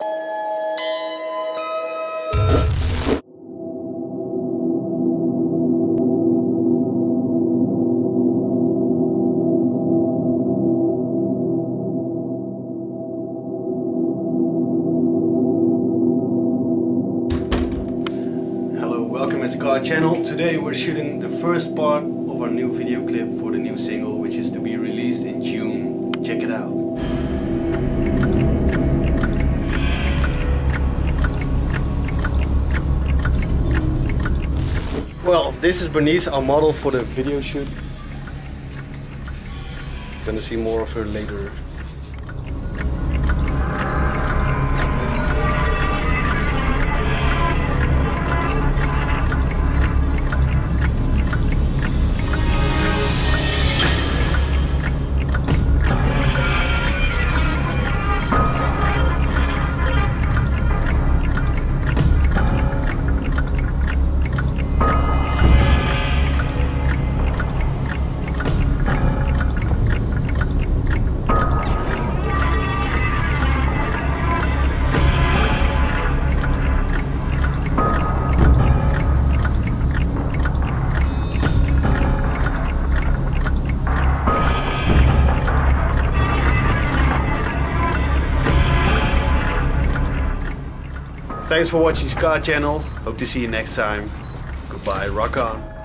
Hello, welcome at Scar Channel. Today we're shooting the first part of our new video clip for the new single which is to be released in June. Check it out. Well, this is Bernice, our model for the video shoot. Gonna see more of her later. Thanks for watching Scar Channel. Hope to see you next time. Goodbye, rock on.